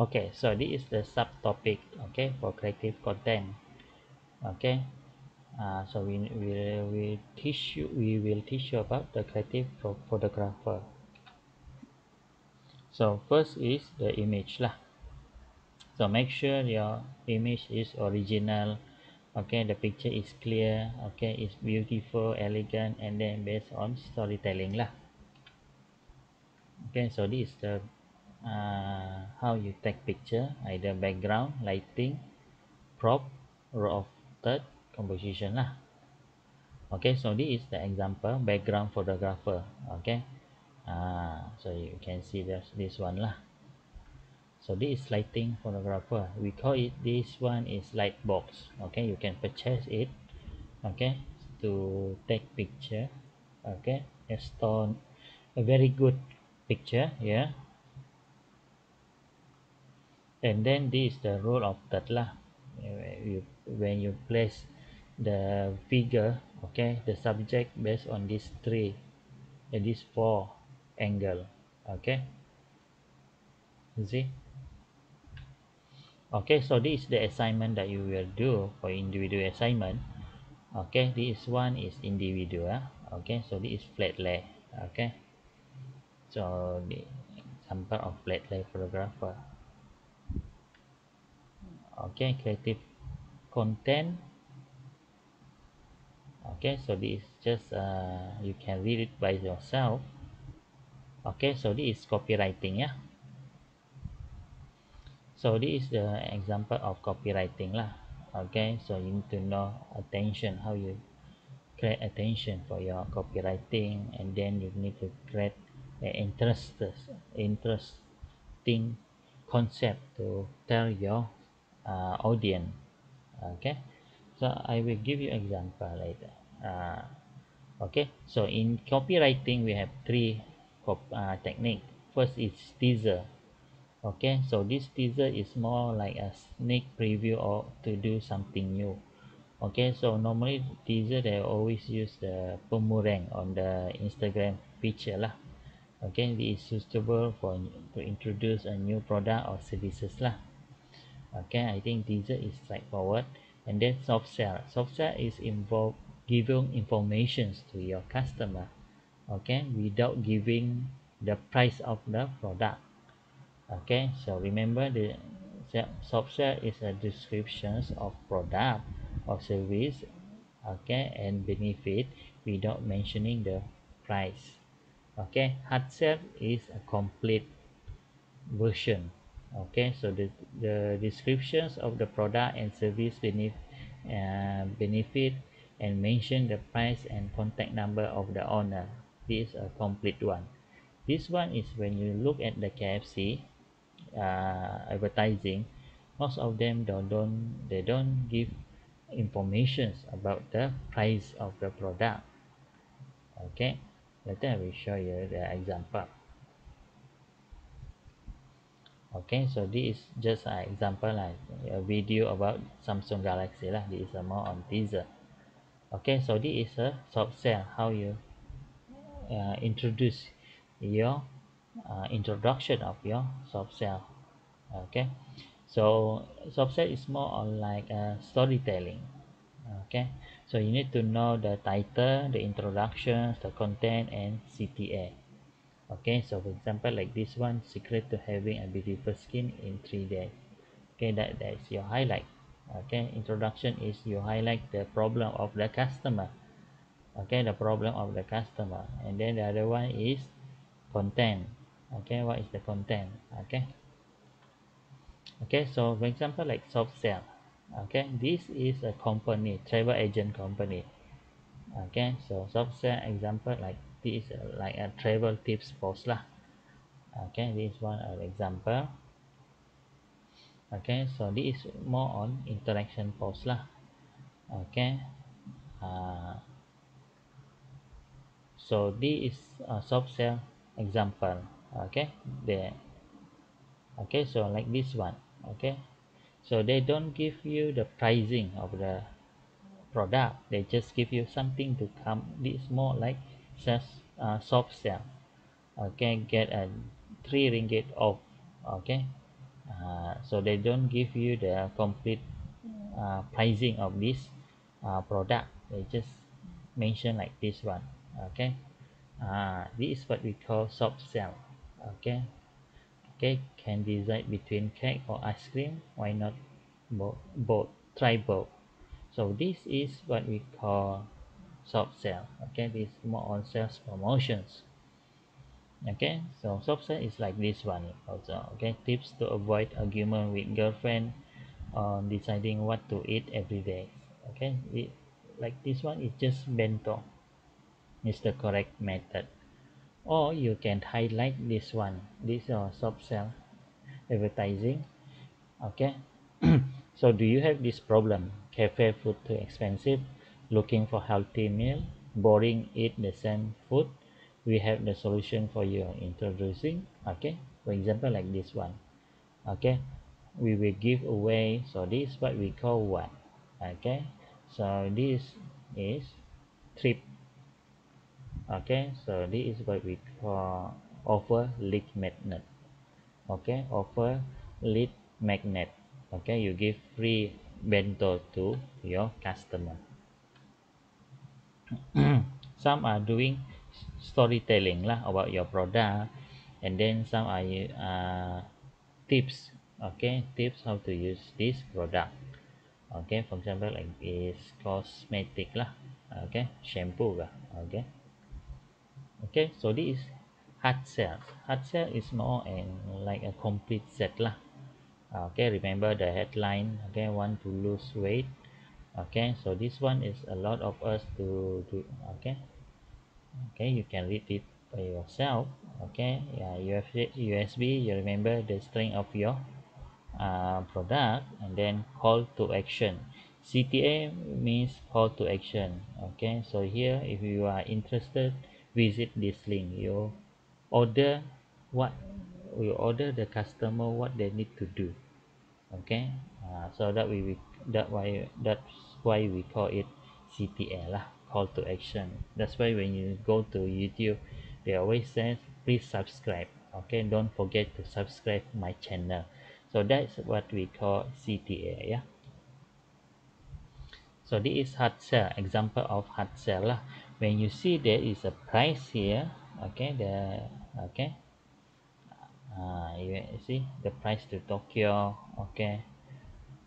okay so this is the subtopic okay for creative content okay? Uh, so we will we teach you we will teach you about the creative photographer. So first is the image lah. So make sure your image is original okay? The picture is clear okay? It's beautiful elegant and then based on storytelling lah. Okay so this is the uh, how you take picture? Either background lighting prop rule of third composition lah. Okay so this is the example background photographer. Okay? Uh, so you can see this this one lah. So this is lighting photographer. We call it this one is light box. Okay you can purchase it. Okay to take picture. Okay a stone a very good picture yeah and then this is the rule of third lah. When you place the figure okay the subject based on this three and this four angle okay? You see? Okay so this is the assignment that you will do for individual assignment. Okay this one is individual okay so this is flat lay okay? So the example of flat lay photographer okay creative content. Okay so this is just uh, you can read it by yourself. Okay so this is copywriting yeah? So this is the example of copywriting lah. Okay so you need to know attention how you create attention for your copywriting and then you need to create an interest interesting concept to tell your uh, audience. Okay? So i will give you example later. Uh, okay? So in copywriting we have three uh, technique. First is teaser. Okay? So this teaser is more like a sneak preview or to do something new. Okay? So normally teaser they always use the boomerang on the instagram picture lah. Okay? This is suitable for to introduce a new product or services lah okay i think teaser is straightforward. And then soft sell soft sell is involved giving informations to your customer. Okay without giving the price of the product. Okay so remember the soft sell is a descriptions of product or service. Okay and benefit without mentioning the price. Okay hard sell is a complete version okay so the the descriptions of the product and service benefit uh, benefit and mention the price and contact number of the owner. This is a complete one. This one is when you look at the KFC uh, advertising most of them don't, don't they don't give informations about the price of the product. Okay later I will show you the example okay so this is just an example like a video about Samsung Galaxy lah. This is a more on teaser. Okay so this is a soft sell how you uh, introduce your uh, introduction of your soft sell okay so soft sell is more on like uh, storytelling. Okay so you need to know the title the introductions the content and cta okay so for example like this one secret to having a beautiful skin in three days okay that that's your highlight. Okay introduction is you highlight the problem of the customer. Okay the problem of the customer. And then the other one is content. Okay what is the content? Okay. Okay so for example like soft sell okay this is a company travel agent company. Okay so soft sell example like this is like a travel tips post lah. Okay this one an example. Okay so this is more on interaction post lah. Okay uh, so this is a soft sell example. Okay there okay so like this one. Okay so they don't give you the pricing of the product. They just give you something to come. This more like just uh, soft sell okay get a three ringgit off okay? Uh, so they don't give you the complete uh, pricing of this uh, product. They just mention like this one okay? Uh, this is what we call soft sell okay? Cake can decide between cake or ice cream. Why not both both try both. So this is what we call soft sell okay? This is more on sales promotions okay? So soft sell is like this one also okay? Tips to avoid argument with girlfriend on deciding what to eat every day okay? It, like this one is just bento is the correct method. Or you can highlight this one. This is soft sell advertising okay? So do you have this problem? Cafe food too expensive looking for healthy meal boring eat the same food. We have the solution for you introducing okay? For example like this one okay? We will give away so this is what we call what okay? So this is trip okay? So this is what we call offer lead magnet okay? Offer lead magnet okay? You give free bento to your customer some are doing storytelling lah about your product and then some are uh, tips okay? Tips how to use this product okay? For example like is cosmetic lah okay? Shampoo lah okay? Okay so this is hard sell hard sell is more and like a complete set lah okay? Remember the headline okay? Want to lose weight okay so this one is a lot of us to do okay. Okay you can read it by yourself. Okay yeah USP, USP you remember the strength of your uh, product and then call to action. CTA means call to action. Okay so here if you are interested visit this link. You order what you order the customer what they need to do. Okay uh, so that we, we that why that's why we call it CTA lah call to action. That's why when you go to YouTube they always say please subscribe. Okay don't forget to subscribe my channel. So that's what we call CTA yeah. So this is hard sell example of hard sell lah. When you see there is a price here okay the okay. Uh, you see the price to Tokyo okay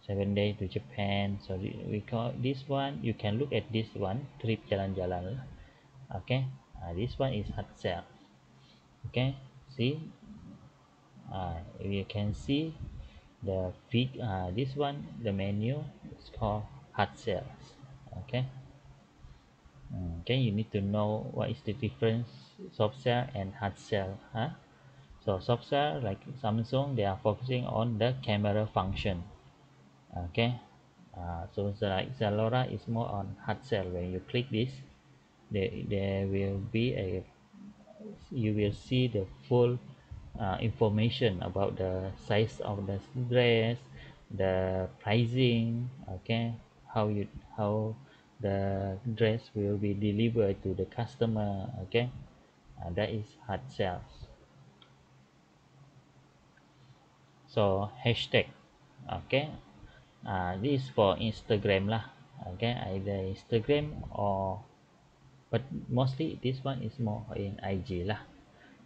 seven days to Japan. So we call this one you can look at this one trip jalan-jalan. Okay? Uh, this one is hard sell. Okay? See? Uh, you can see the feed uh, this one the menu is called hard sales okay? Okay you need to know what is the difference soft sell and hard sell huh so soft sell like Samsung they are focusing on the camera function okay? Uh, so like Zalora is more on hard sell. When you click this there, there will be a you will see the full uh, information about the size of the dress the pricing okay? How you how the dress will be delivered to the customer okay? Uh, that is hard sales so hashtag okay uh, this is for Instagram lah. Okay either Instagram or but mostly this one is more in IG lah.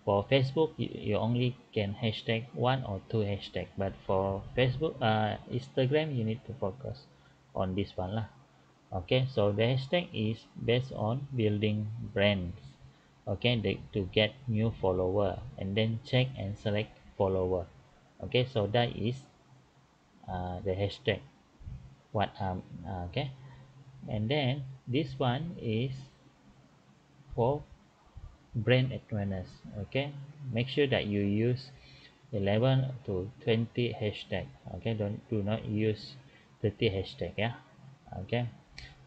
For Facebook you, you only can hashtag one or two hashtag but for Facebook uh, Instagram you need to focus on this one lah. Okay so the hashtag is based on building brands. Okay they, to get new follower and then check and select follower. Okay so that is uh, the hashtag. What um uh, okay. And then this one is for brand awareness okay. Make sure that you use 11 to 20 hashtag okay. Don't do not use 30 hashtag yeah. Okay.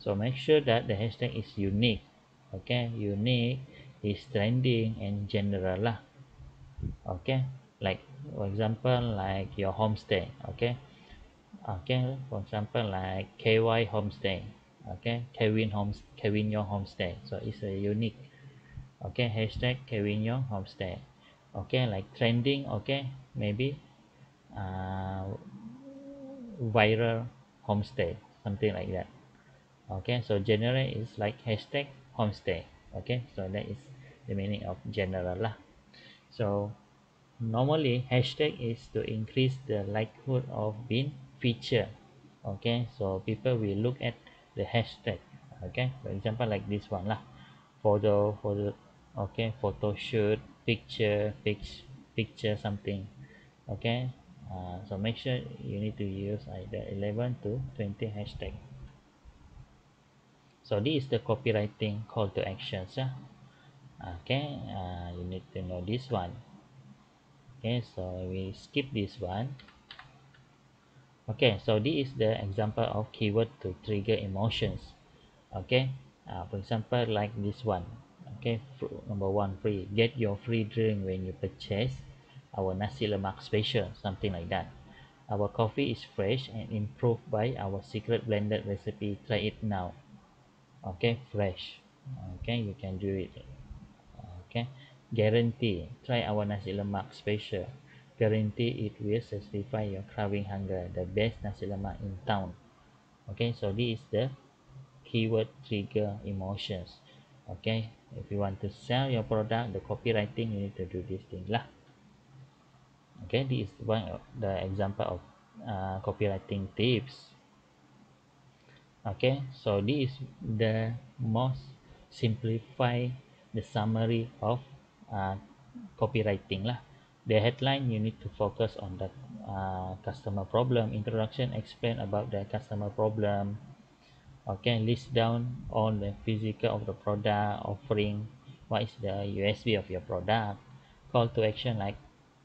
So make sure that the hashtag is unique okay. Unique is trending and general lah okay. Like for example like your homestay okay okay for example like KY homestay. Okay Kelvin homes Kelvin Yong homestay. So it's a unique. Okay hashtag Kelvin Yong homestay. Okay like trending. Okay maybe uh, viral homestay something like that. Okay so general is like hashtag homestay. Okay so that is the meaning of general lah. So normally hashtag is to increase the likelihood of being featured okay? So people will look at the hashtag okay? For example like this one lah. Photo photo okay? Photo shoot picture pic picture something okay? Uh, so make sure you need to use either 11 to 20 hashtag. So this is the copywriting call to actions yeah okay uh, you need to know this one. Okay so we skip this one okay so this is the example of keyword to trigger emotions. Okay uh, for example like this one. Okay number one free. Get your free drink when you purchase our nasi lemak special something like that. Our coffee is fresh and improved by our secret blended recipe. Try it now. Okay fresh. Okay you can do it. Okay guarantee. Try our nasi lemak special guarantee it will satisfy your craving hunger. The best nasi lemak in town. Okay so this is the keyword trigger emotions. Okay if you want to sell your product the copywriting you need to do this thing lah. Okay this is one of the example of uh, copywriting tips. Okay so this is the most simplify the summary of uh, copywriting lah the headline you need to focus on the uh, customer problem. Introduction explain about the customer problem. Okay list down all the physical of the product offering what is the usp of your product. Call to action like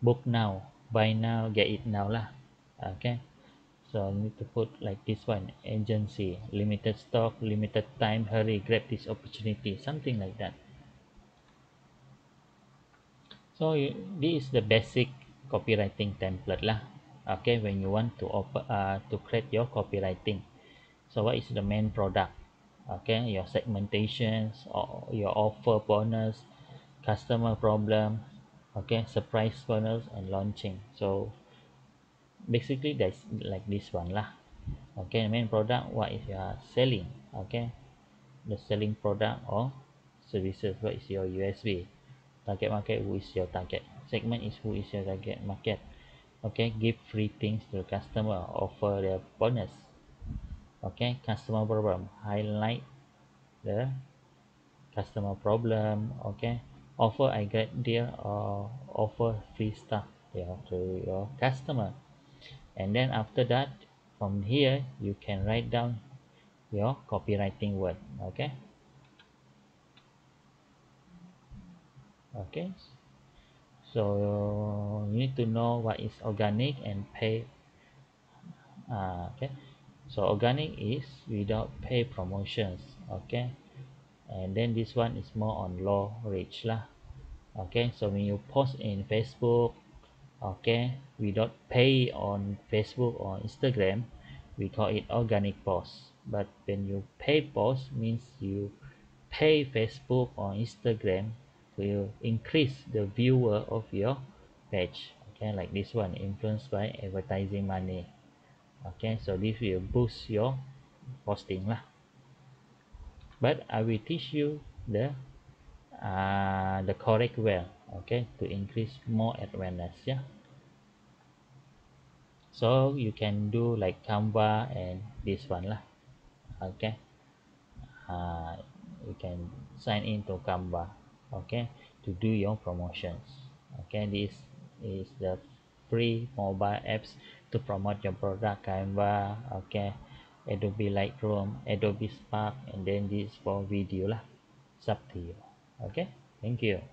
book now buy now get it now lah. Okay so I need to put like this one agency limited stock limited time hurry grab this opportunity something like that so you, this is the basic copywriting template lah. Okay when you want to open uh, to create your copywriting. So what is the main product? Okay your segmentations or your offer bonus customer problem okay surprise bonus and launching. So basically that's like this one lah. Okay main product what is you are selling? Okay the selling product or services what is your usp target market who is your target? Segment is who is your target market. Okay give free things to the customer offer the bonus. Okay customer problem highlight the customer problem. Okay offer a great deal or offer free stuff to your customer. And then after that from here you can write down your copywriting word. Okay okay. So you need to know what is organic and pay uh, okay. So organic is without pay promotions okay. And then this one is more on low reach lah okay. So when you post in facebook okay without pay on facebook or instagram we call it organic post. But when you pay post means you pay facebook or instagram will increase the viewer of your page okay like this one influenced by advertising money okay so this will boost your posting lah. But i will teach you the uh, the correct way okay to increase more awareness yeah. So you can do like canva and this one lah okay. Uh, you can sign in to canva okay to do your promotions. Okay this is the free mobile apps to promote your product canva okay adobe lightroom adobe spark and then this for video lah. It's up to you. Okay thank you